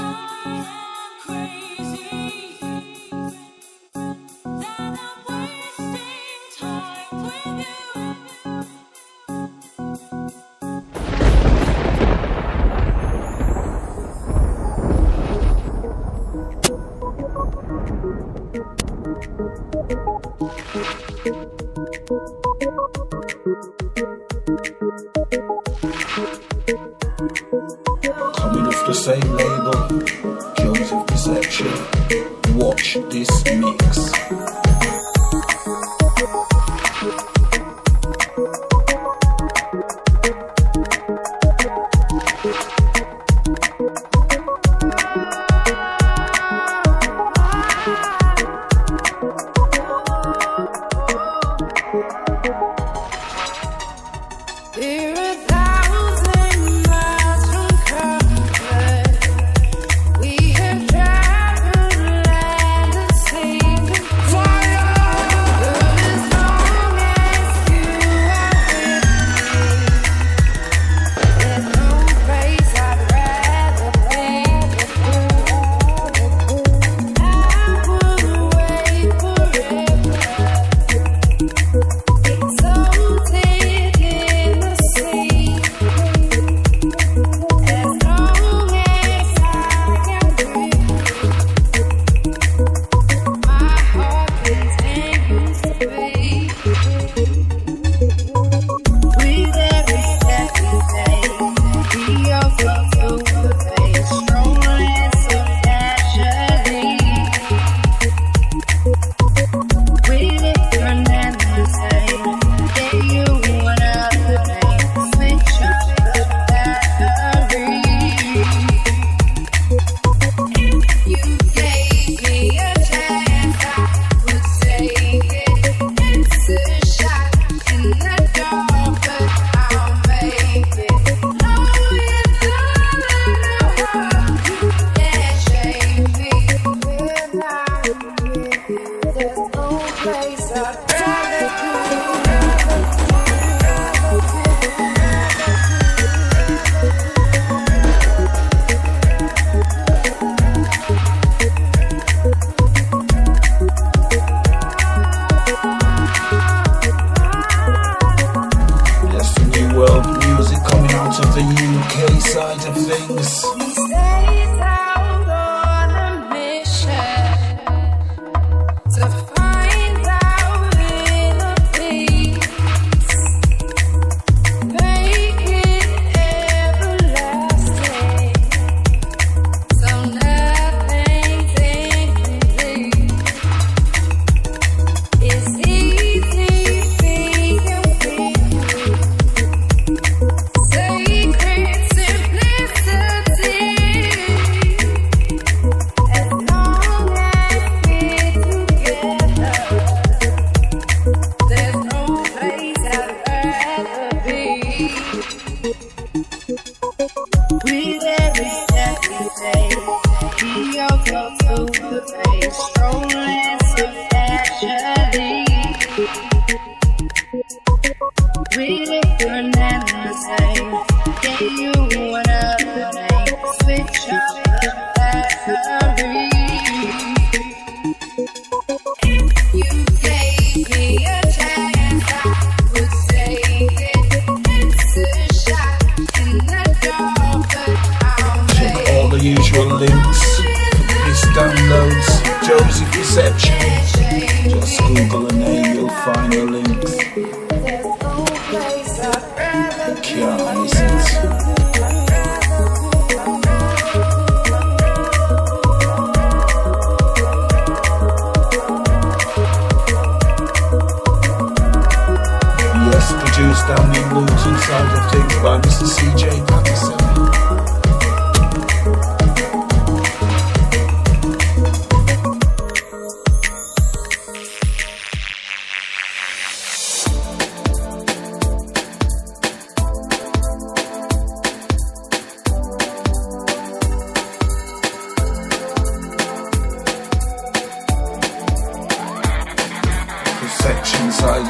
Oh, yeah. Coming off the same label, Joseph Perception. Watch this mix.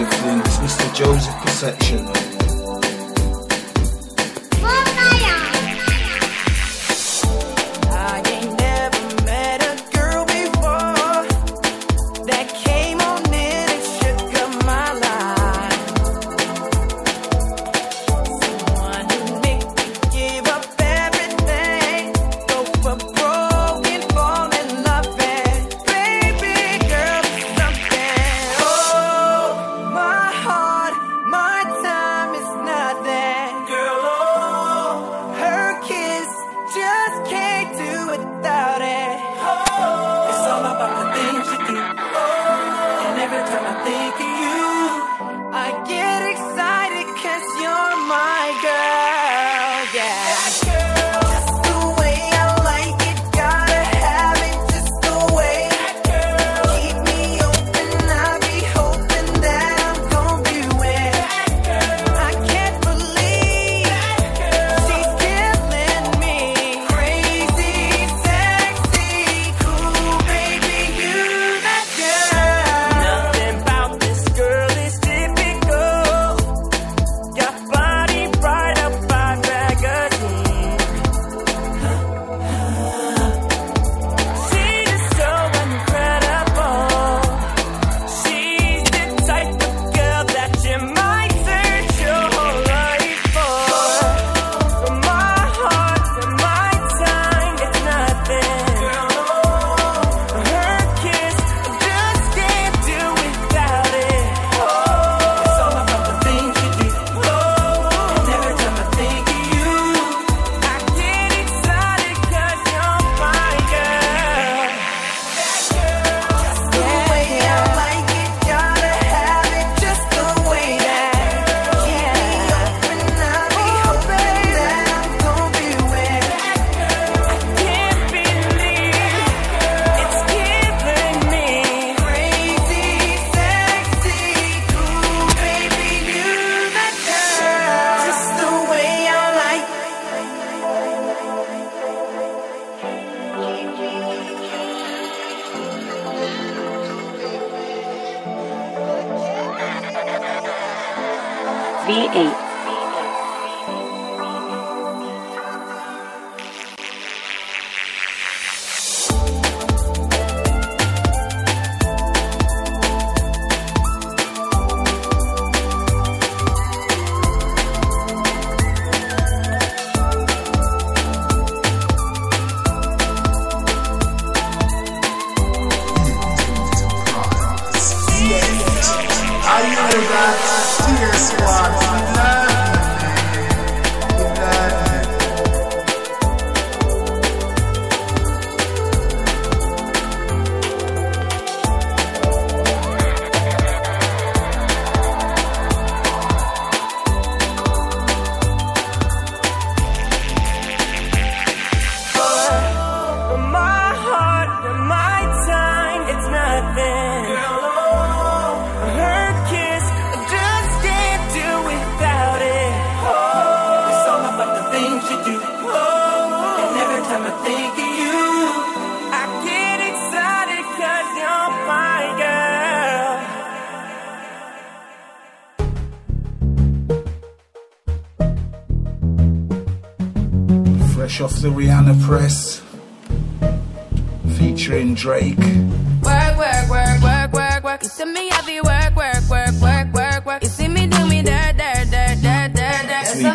of things. Mr. Joseph Perception. miss your fresh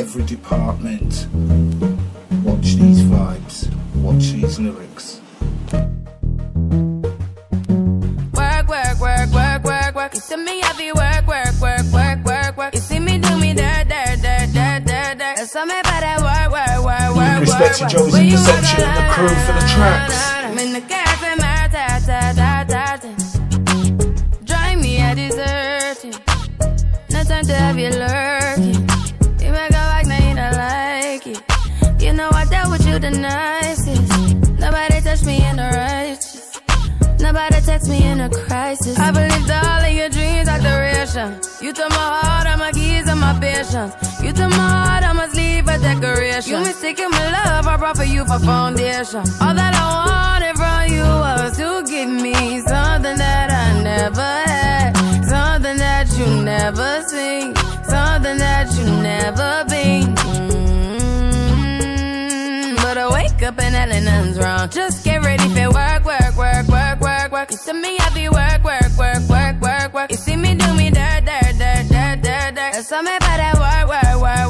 every department. Watch these vibes, watch these lyrics. Work, work, work, work, work, work. You see me heavy work, work, work, work, work, work. You see me do me dirt, dirt, dirt, dirt, dirt, dirt. There's something about that work, work, work, work, Respect to Perception and the crew for the tracks. The nicest. Nobody touched me in the righteous. Nobody text me in a crisis. I believed all of your dreams are duration. You took my heart, all my keys, and my patience. You took my heart, I must leave a decoration. You mistaken my love, I brought for you for foundation. All that I wanted from you was to give me something that I never had. Something that you never seen. Something that you never been. Wake up and nothing's wrong. Just get ready for work, work, work, work, work, work. You see me heavy work, work, work, work, work, work. You see me do me dirt, dirt, dirt, dirt, dirt, dirt. There's something about that work, work, work,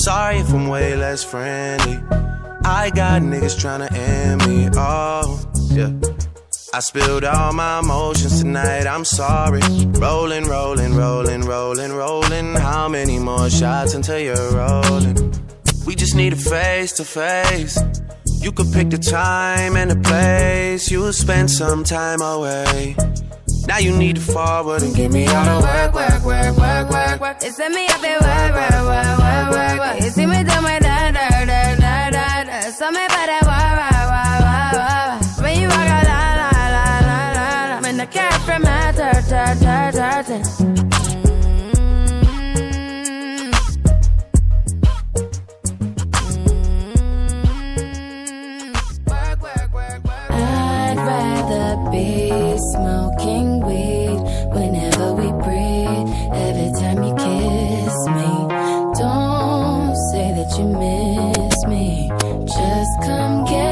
sorry if I'm way less friendly. I got niggas tryna end me off, yeah. I spilled all my emotions tonight, I'm sorry. Rolling, rolling, rolling, rolling, rolling. How many more shots until you're rolling? We just need a face to face. You could pick the time and the place. You'll spend some time away. Now you need to forward and give me all the work, work, work, work, work, work. Send me up there, work, work, work, work, work, work. You see me do my da da da da da da. So me better work, work, work, work, work. When you walk out, la la la la la la. When the cat from my dirt, dirt, dirt, dirt. you miss me. Just come get